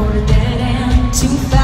for a dead end too fast.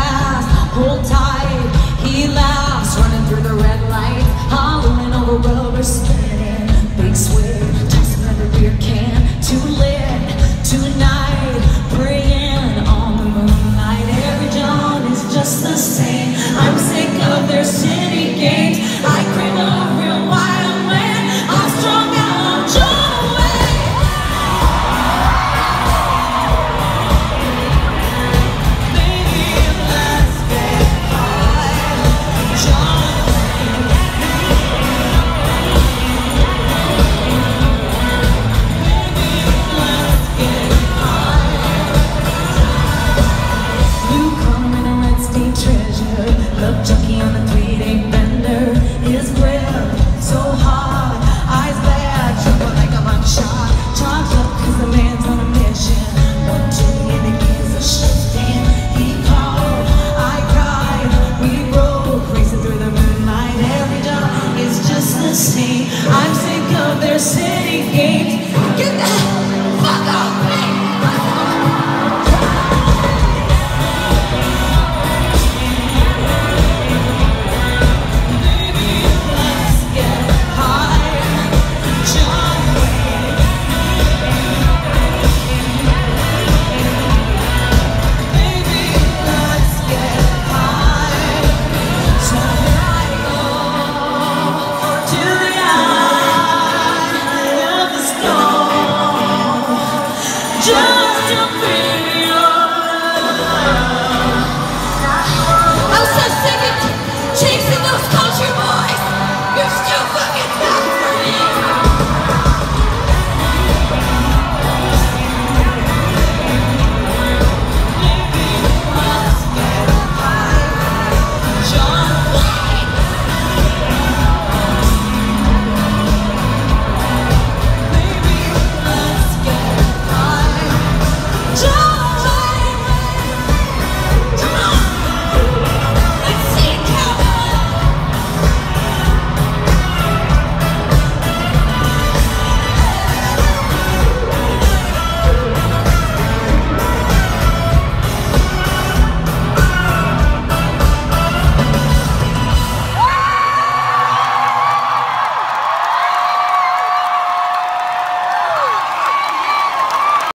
I'm sick of their city games. Get the fuck off! Just a